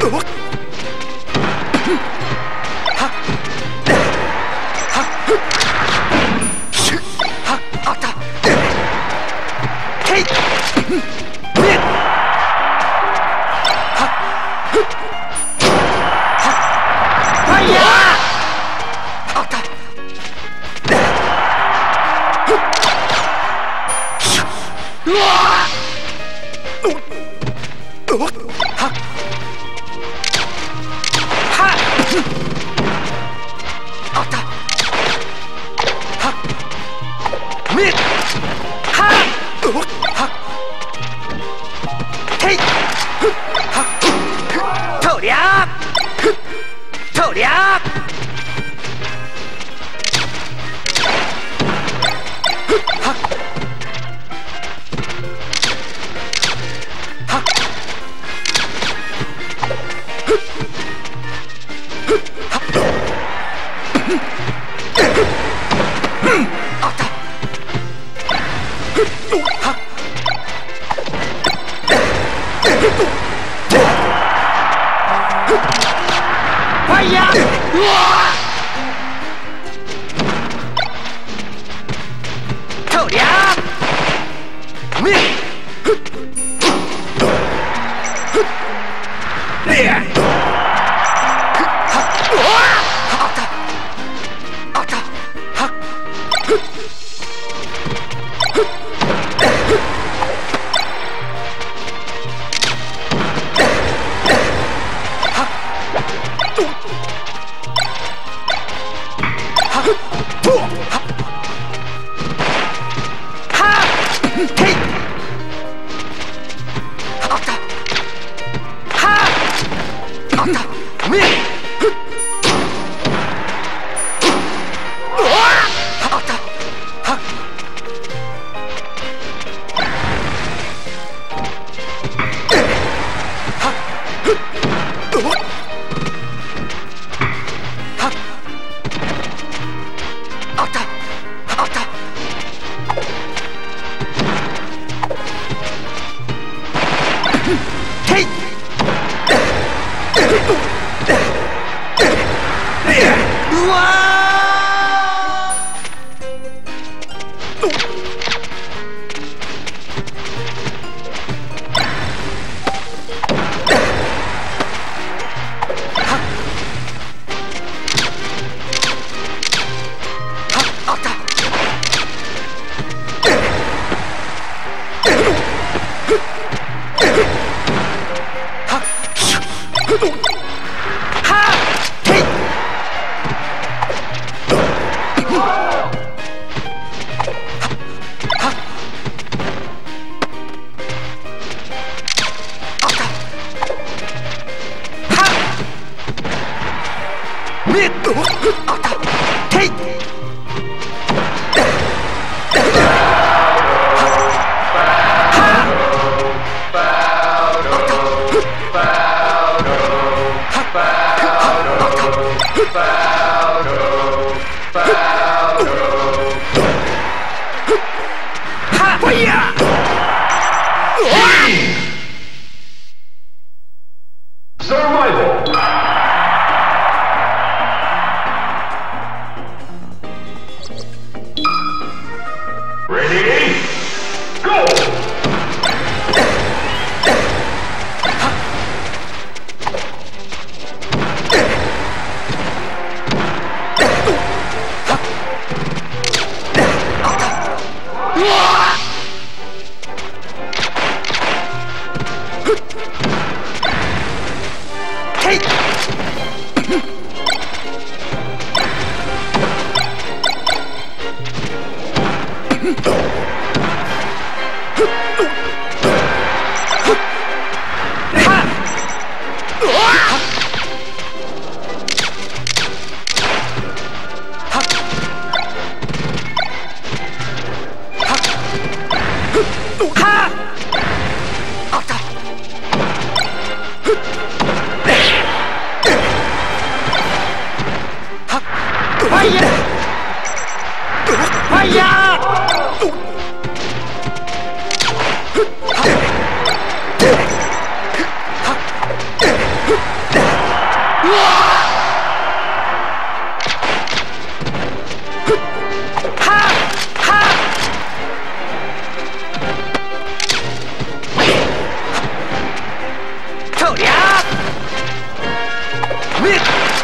うわ Good. me. Fire! 哎呀！哈！哈！臭娘！你！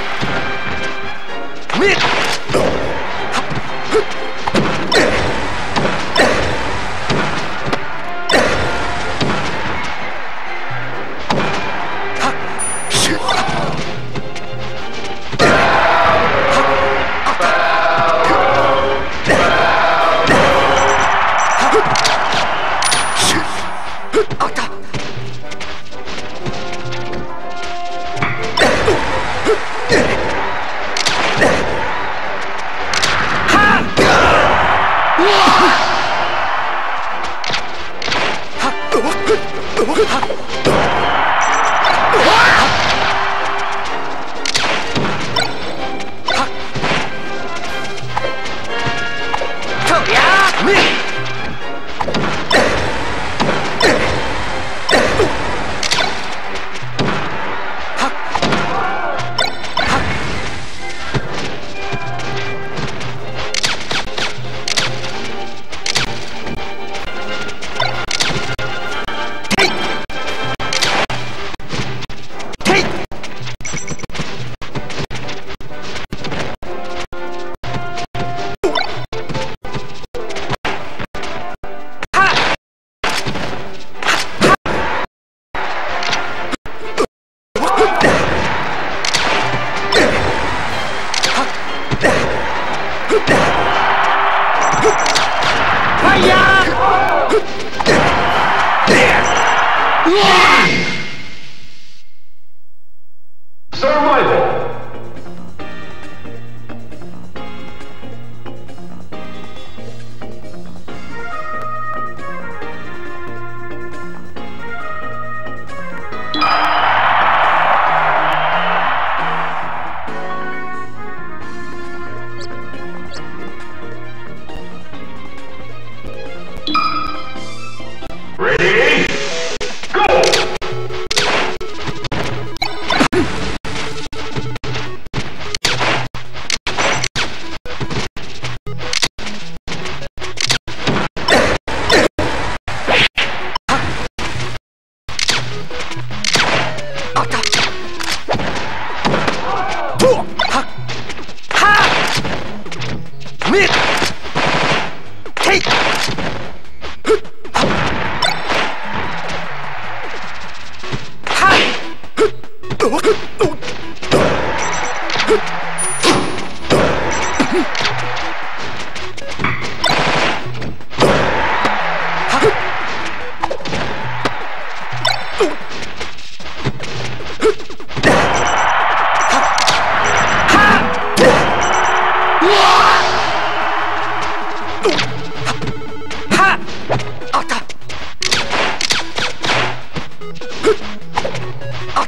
Oh!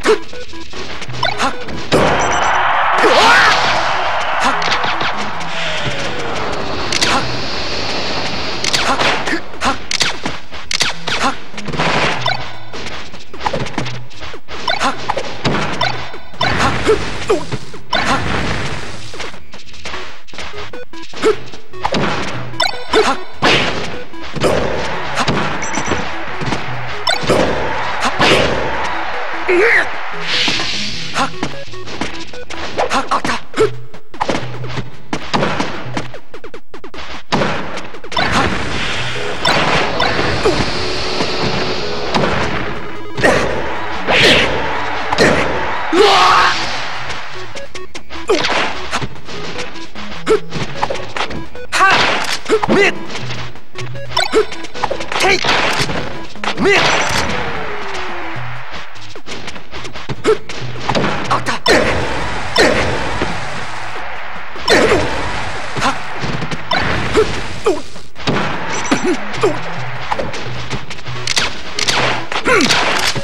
Thank you. めっふっへいめっふっあたえええはふっおお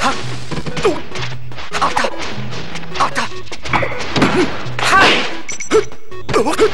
はおあたあたはっふっおふっ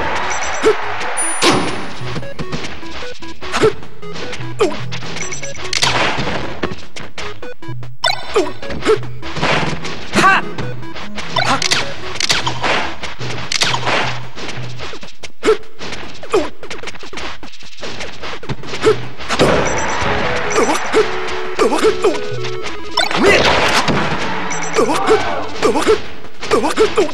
Don't